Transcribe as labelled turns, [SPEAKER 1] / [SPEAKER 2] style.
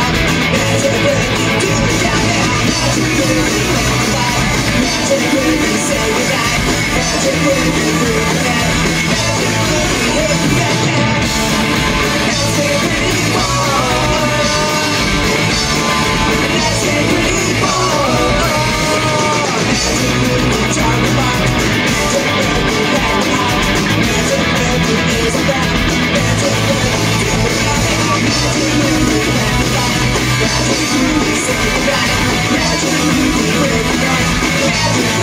[SPEAKER 1] on. Imagine you.